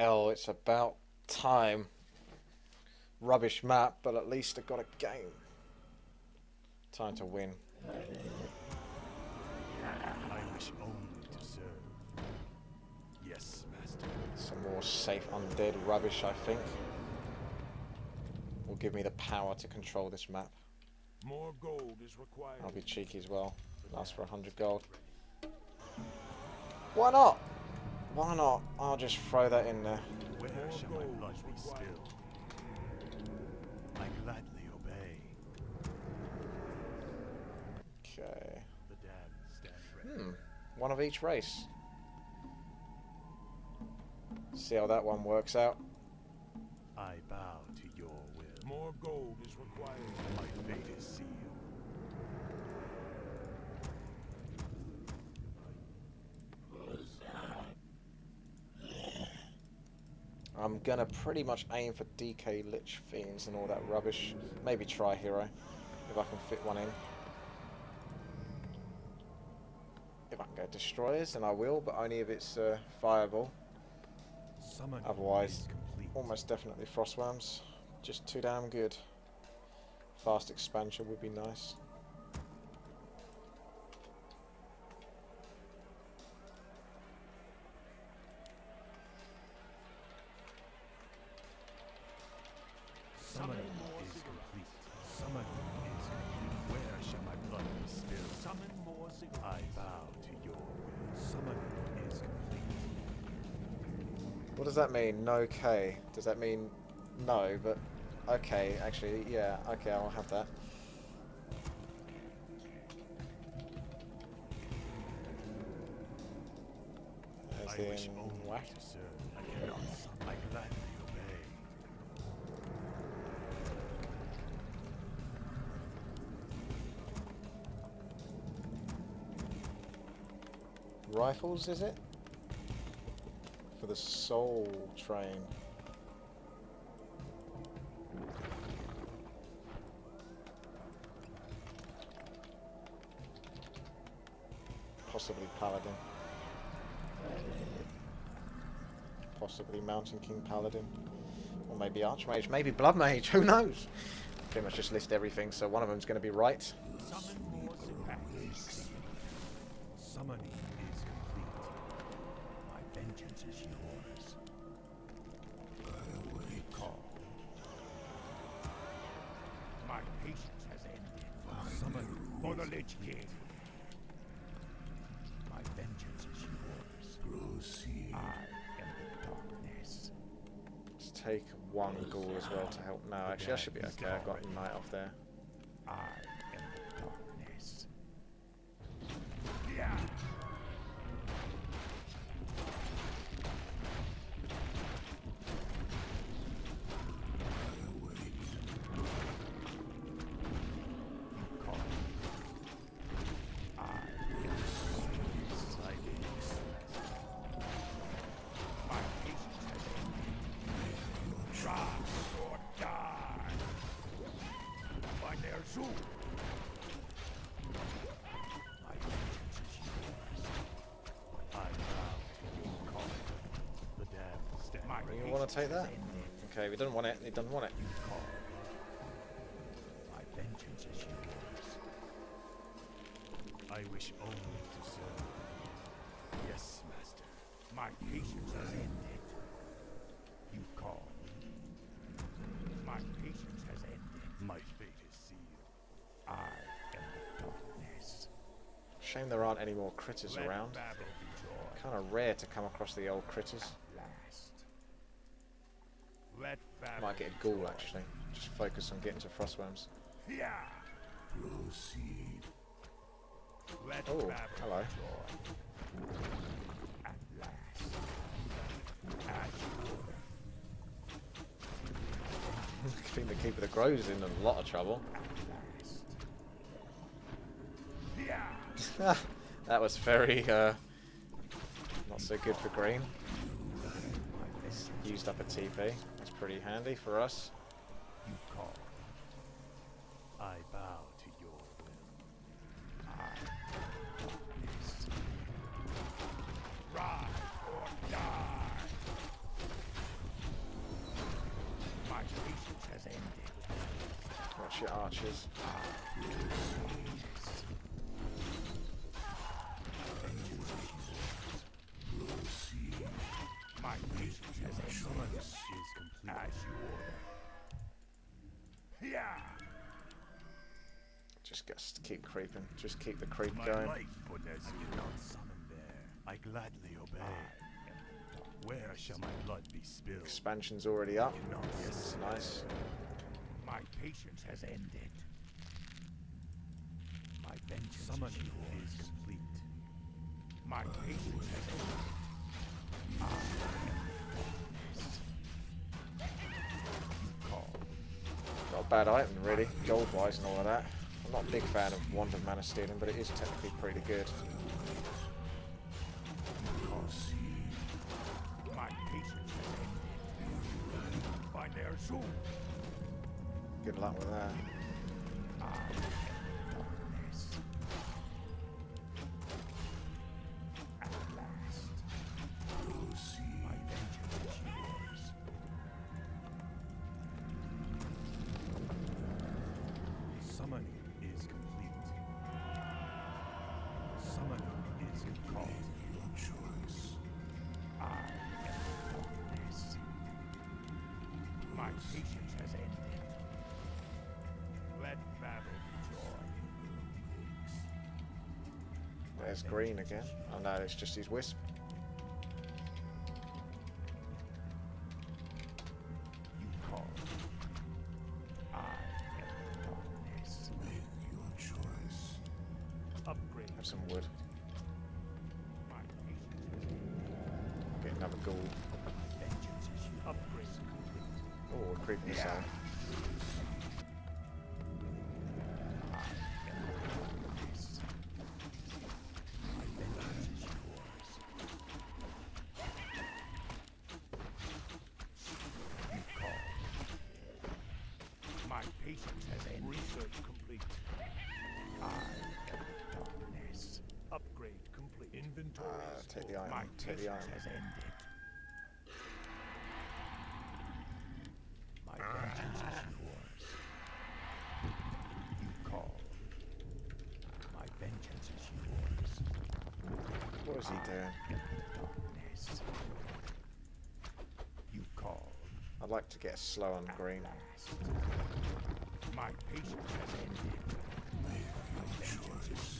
hell, it's about time. Rubbish map, but at least I got a game. Time to win. I wish only to serve. Yes, master. Some more safe undead rubbish, I think. Will give me the power to control this map. More gold is required. I'll be cheeky as well. Last for a 100 gold. Why not? Why not? I'll just throw that in there. Where shall my blood be still? I gladly obey. Okay. The damned stand ready. Hmm. One of each race. See how that one works out. I bow to your will. More gold is required. My fate is sealed. I'm gonna pretty much aim for DK Lich Fiends and all that rubbish. Maybe try Hero, if I can fit one in. If I can go Destroyers, then I will, but only if it's uh, fireball. Summon Otherwise. Almost definitely Frost Wyrms. Just too damn good. Fast expansion would be nice. That mean? No K. Does that mean no, but okay, actually, yeah, okay, I'll have that. As I wish in only whack. to serve. I cannot. I gladly obey. Rifles, is it? For the soul train. Possibly Paladin. Possibly Mountain King Paladin. Or maybe Archmage. Maybe Blood Mage. Who knows? Pretty much just list everything, so one of them's going to be right. Summoning is complete. My vengeance is yours. I await. Call. My patience has ended. Summon for the Lich King. My vengeance is yours. Proceed. I am the darkness. Let's take one ghoul as well to help. No, actually, I should be okay. I've got Ignite off there. I am the darkness. Yeah. Take that? patience has ended. Okay, if he doesn't want it, he doesn't want it. My vengeance is yours. I wish only to serve. Yes, master. My patience has ended. You call. My patience has ended. My fate is sealed. I am the darkness. Shame there aren't any more critters Let around. Babel be joy. Kind of rare to come across the old critters. Last. Let Babel Might get a be ghoul actually. Just focus on getting to frost wyrms. Yeah. Proceed. Let Oh, hello. joy. At last. As I think the keeper that grows is in a lot of trouble. Yeah. that was very uh, not so good for green. It's used up a TP pretty handy for us. You call. I bow to your will. I this. Rise or die! My patience has ended. Watch your archers. I Just get keep creeping. Just keep the creep My going. life, Bonezu. I cannot summon there. I gladly obey. Where shall my blood be spilled? Expansion's already up. Yes. nice. My patience has ended. My vengeance Summoning is, is complete. My patience has ended. I am darkness. You call. Not a bad item, really, gold wise and all of that. I'm not a big fan of Wand of Mana Stealing, but it is technically pretty good. There's green again. Oh no, it's just his wisp. My the iron. has ended. My ah. vengeance is yours. You call. My vengeance is yours. What is he doing? Darkness. You call. I'd like to get slow on green. My patience has ended. My vengeance is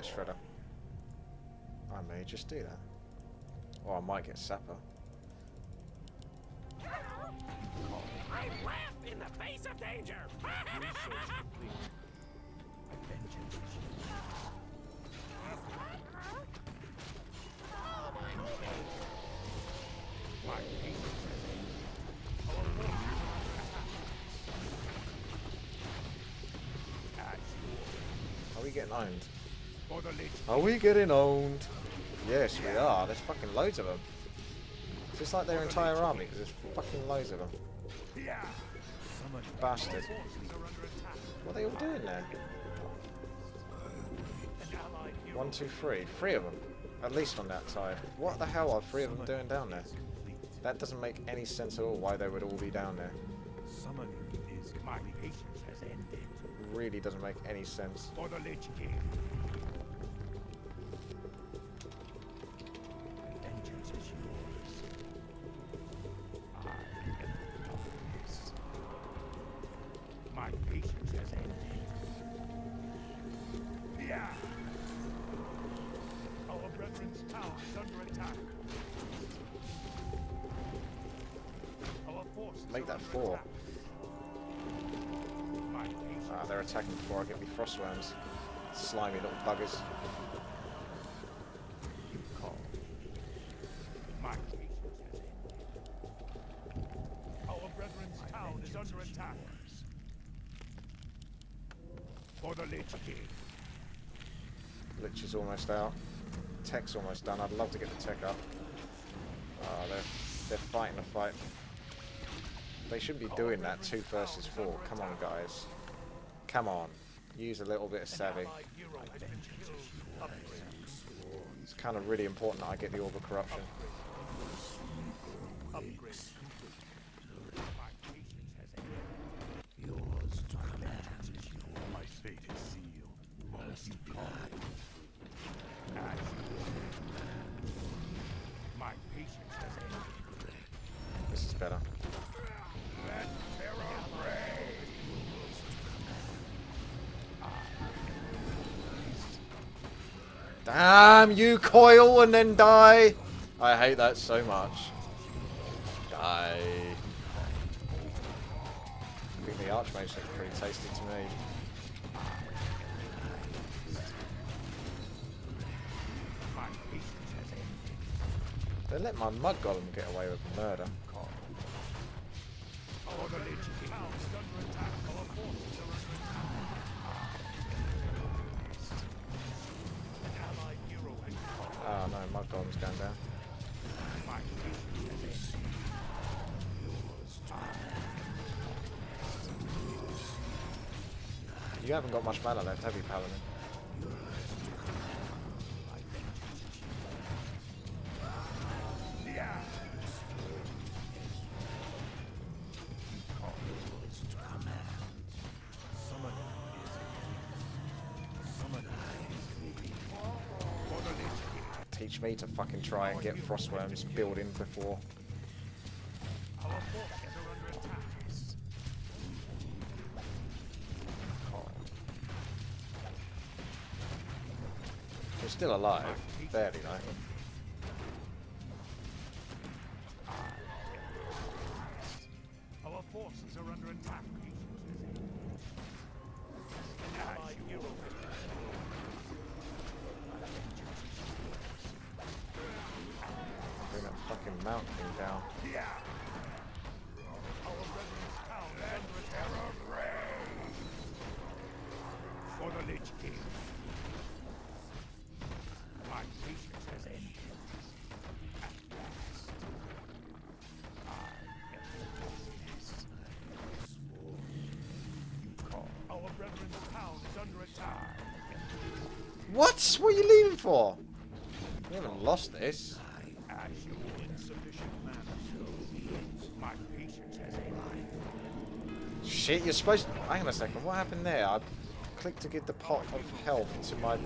get shredder. I may just do that. Or I might get sapper. I laugh in the face of danger. Are we getting owned? Are we getting owned? Yes, we are. There's fucking loads of them. Just like their entire army, because there's fucking loads of them. Bastard. What are they all doing there? One, two, three. Three of them. At least on that side. What the hell are three of them doing down there? That doesn't make any sense at all why they would all be down there. Really doesn't make any sense. That four. Ah, they're attacking before I get me frost wyrms. Slimy little buggers. Our brethren's town is under attack. For the Lich King. Lich is almost out. Tech's almost done. I'd love to get the tech up. Ah, they're they're fighting a fight. They should be doing that two versus four. Come on, guys. Come on. Use a little bit of savvy. It's kind of really important that I get the Orb of Corruption. Upgrade. My patience has ended. Yours to command. My fate is sealed. Multiply. As you will. My patience has ended. This is better. Let terror reign. Damn, you coil and then die! I hate that so much. Die. I think the Archmage looks pretty tasty to me. They let my Mud Golem get away with murder. You haven't got much mana left, have you, Paladin? Teach me to fucking try and get Frost Wyrms built in before. We're still alive. Barely, though. Our forces are under attack. An allied hero has been Bring that fucking mountain down. Our town under attack. For the Lich King. My patience has ended. At last. I am the justice. You call. Our town is under attack. What? What are you leaving for? We haven't lost this. Shit, you're supposed to... Hang on a second, what happened there? I clicked to give the pot of health to my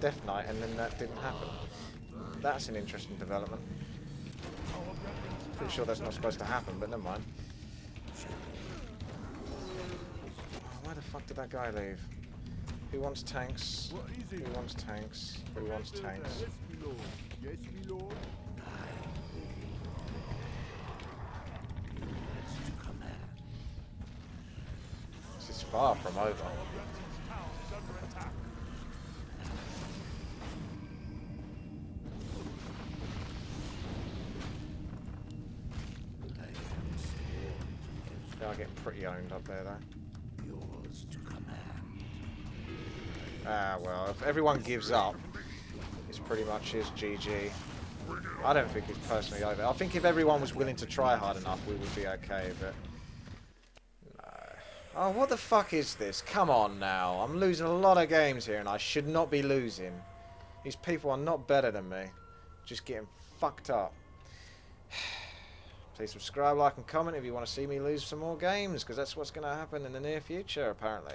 Death Knight and then that didn't happen. That's an interesting development. Pretty sure that's not supposed to happen, but never mind. Oh, why the fuck did that guy leave? Who wants tanks? Who wants tanks? Who wants tanks? This is far from over. Pretty owned up there, though. Ah, well, if everyone gives up, it's pretty much his GG. I don't think it's personally over. I think if everyone was willing to try hard enough, we would be okay, but... No. Oh, what the fuck is this? Come on now. I'm losing a lot of games here, and I should not be losing. These people are not better than me. Just getting fucked up. Please subscribe, like, and comment if you want to see me lose some more games, because that's what's going to happen in the near future, apparently.